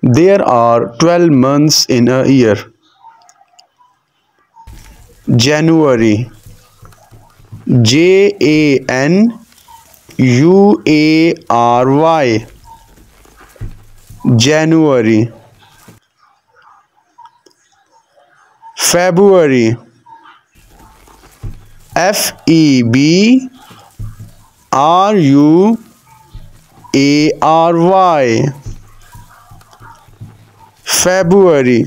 There are 12 months in a year. January. J A N U A R Y. January. February. F E B R U A R Y February.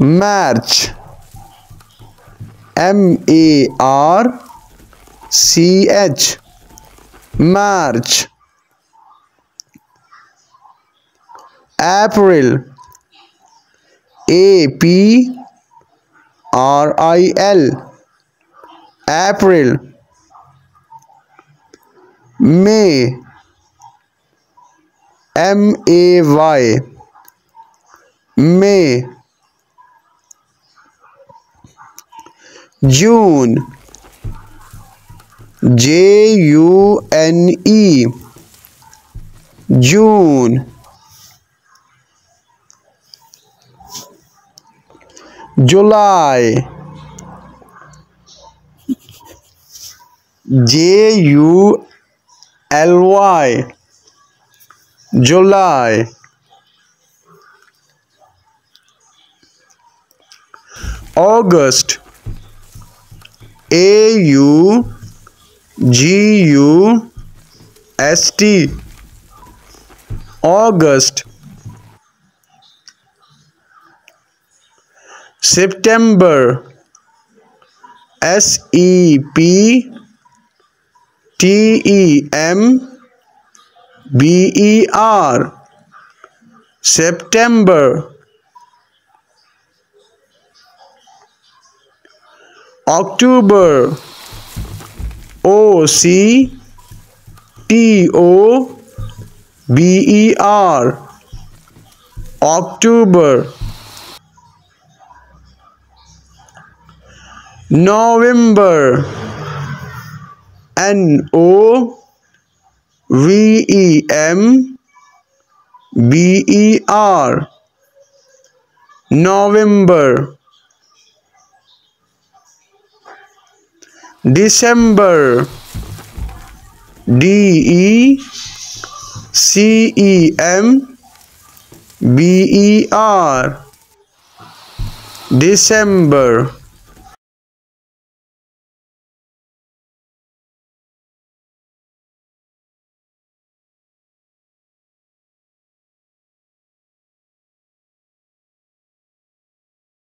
March. M A R C H. March. April. A P R I L. April. May M A Y. May. June. J U N E. June. July. J U L Y July August A U G U S T August September S E P T E M B E R September. October. O C T O B E R October. November. N O V E M B E R. November. December. D E C E M B E R. December